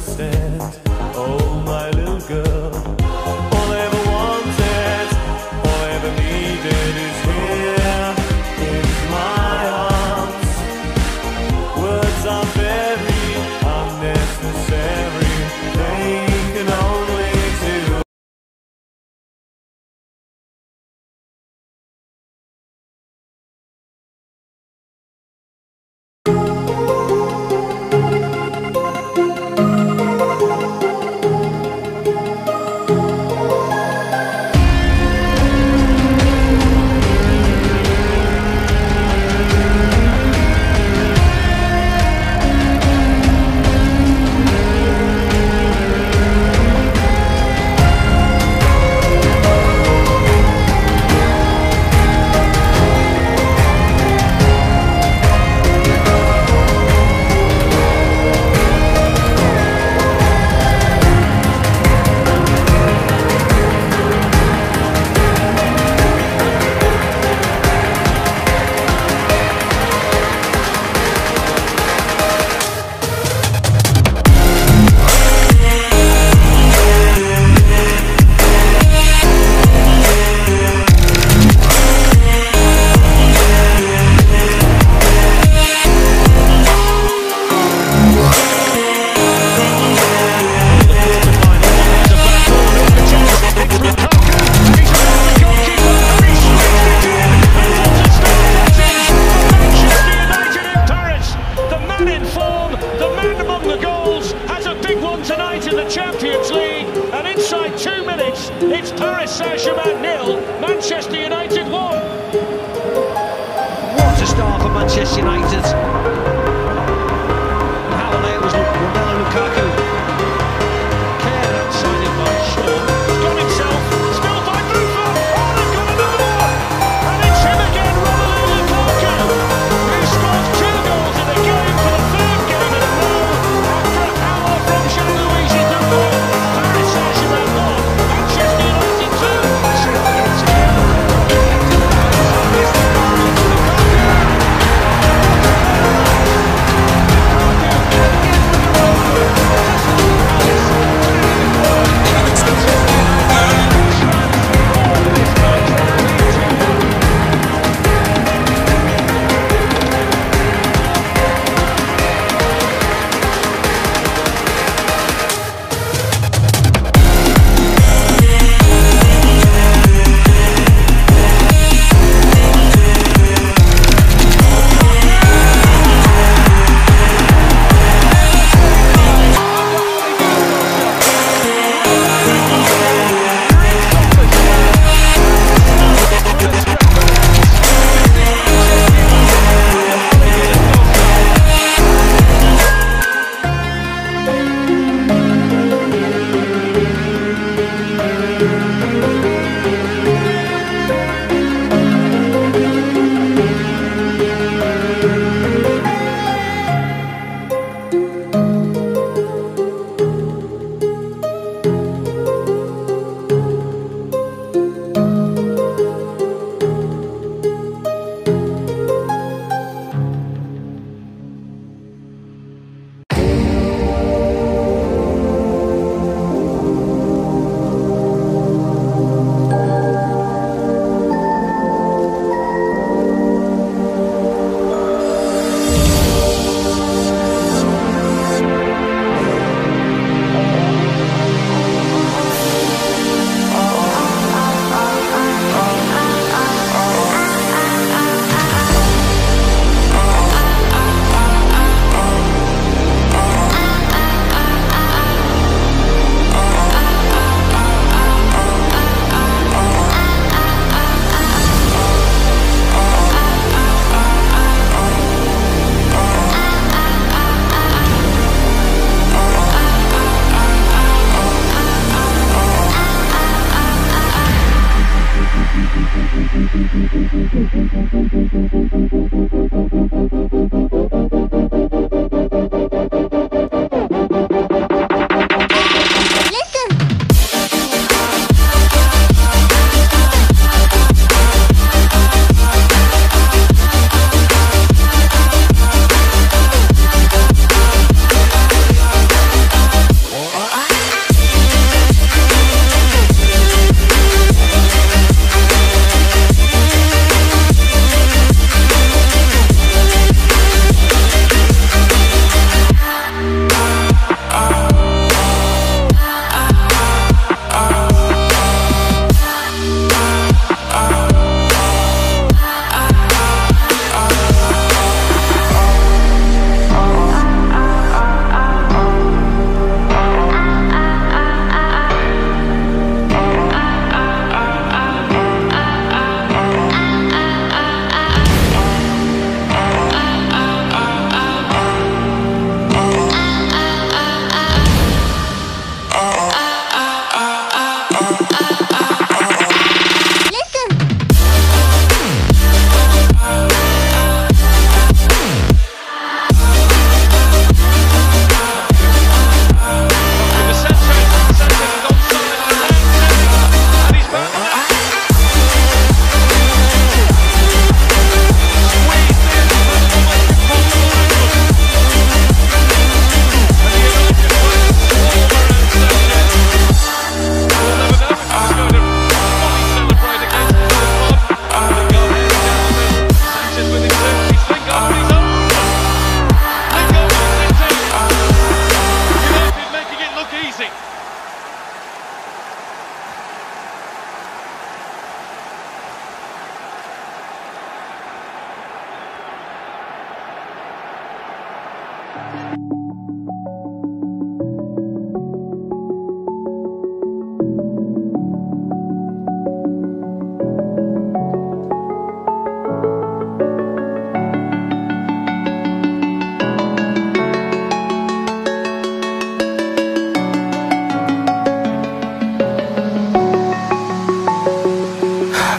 understand. Saint-Germain nil, Manchester United one. What a start for Manchester United.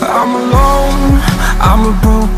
I'm alone, I'm a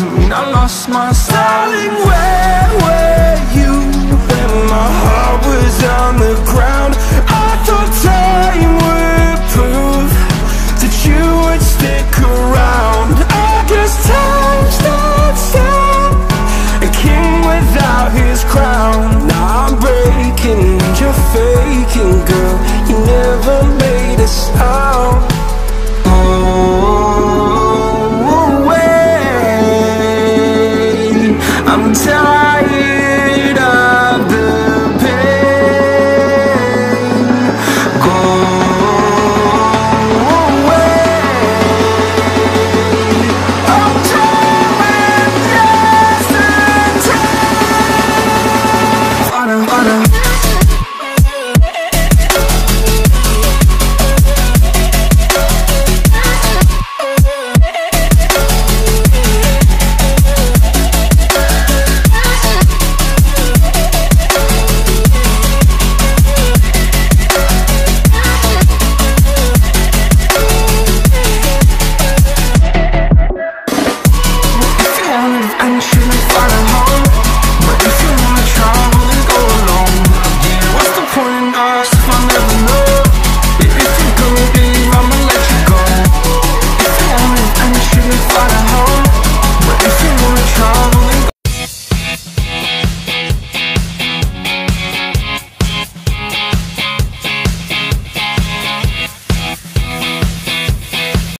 doesn't I lost my styling. Where lost, I'm.